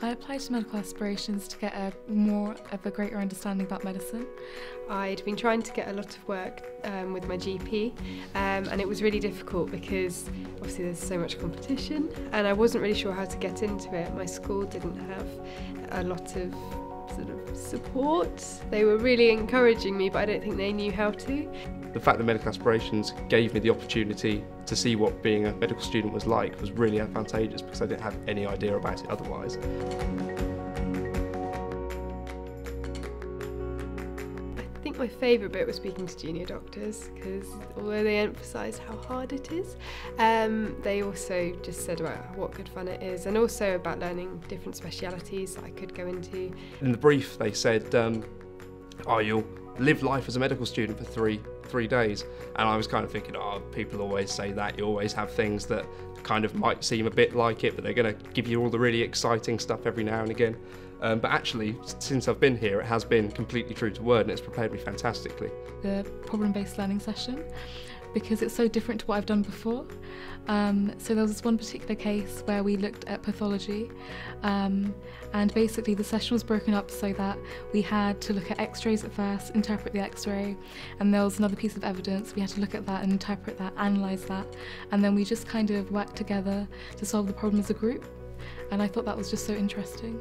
I applied to medical aspirations to get a more of a greater understanding about medicine. I'd been trying to get a lot of work um, with my GP um, and it was really difficult because obviously there's so much competition and I wasn't really sure how to get into it. My school didn't have a lot of sort of support. They were really encouraging me but I don't think they knew how to. The fact that medical aspirations gave me the opportunity to see what being a medical student was like was really advantageous because I didn't have any idea about it otherwise. My favourite bit was speaking to junior doctors because although they emphasise how hard it is, um, they also just said about what good fun it is and also about learning different specialities that I could go into. In the brief they said, um, oh you'll live life as a medical student for three three days and I was kind of thinking oh people always say that. You always have things that kind of might seem a bit like it but they're going to give you all the really exciting stuff every now and again. Um, but actually since I've been here it has been completely true to word and it's prepared me fantastically. The problem-based learning session because it's so different to what I've done before. Um, so there was this one particular case where we looked at pathology um, and basically the session was broken up so that we had to look at x-rays at first, interpret the x-ray and there was another piece of evidence, we had to look at that and interpret that, analyse that and then we just kind of worked together to solve the problem as a group and I thought that was just so interesting.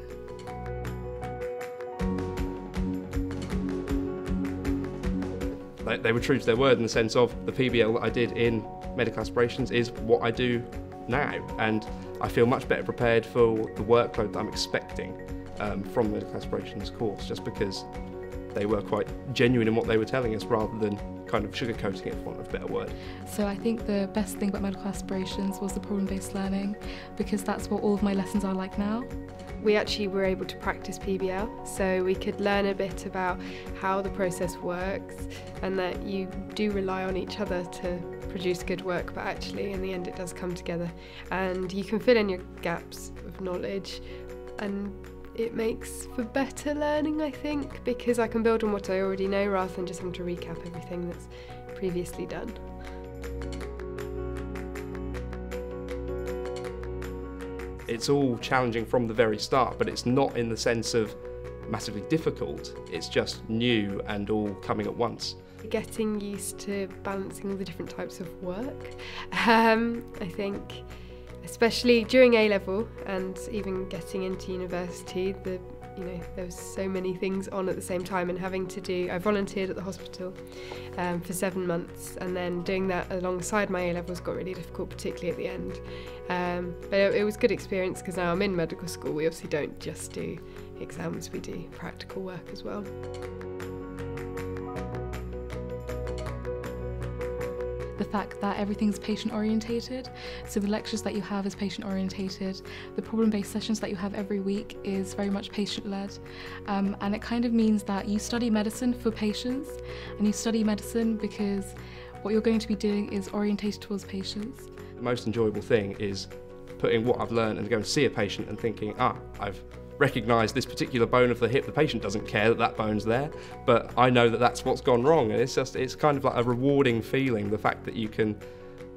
They, they were true to their word in the sense of the PBL that I did in medical aspirations is what I do now and I feel much better prepared for the workload that I'm expecting um, from the medical aspirations course just because they were quite genuine in what they were telling us rather than kind of sugarcoating it for want of a better word. So I think the best thing about medical aspirations was the problem-based learning because that's what all of my lessons are like now. We actually were able to practice PBL so we could learn a bit about how the process works and that you do rely on each other to produce good work but actually in the end it does come together and you can fill in your gaps of knowledge and it makes for better learning I think because I can build on what I already know rather than just having to recap everything that's previously done. It's all challenging from the very start, but it's not in the sense of massively difficult. It's just new and all coming at once. Getting used to balancing the different types of work. Um, I think, especially during A level and even getting into university, the you know there was so many things on at the same time and having to do I volunteered at the hospital um, for seven months and then doing that alongside my A levels got really difficult particularly at the end um, but it, it was good experience because now I'm in medical school we obviously don't just do exams we do practical work as well. Fact that everything's patient orientated. So the lectures that you have is patient orientated. The problem based sessions that you have every week is very much patient led. Um, and it kind of means that you study medicine for patients and you study medicine because what you're going to be doing is orientated towards patients. The most enjoyable thing is putting what I've learned and going to see a patient and thinking, ah, I've recognise this particular bone of the hip. The patient doesn't care that that bone's there, but I know that that's what's gone wrong. And it's just, it's kind of like a rewarding feeling, the fact that you can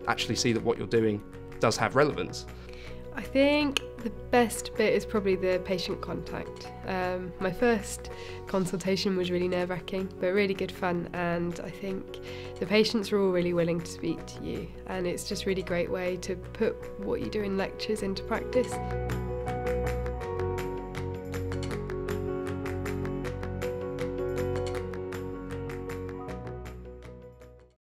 actually see that what you're doing does have relevance. I think the best bit is probably the patient contact. Um, my first consultation was really nerve wracking, but really good fun. And I think the patients are all really willing to speak to you. And it's just really great way to put what you do in lectures into practice.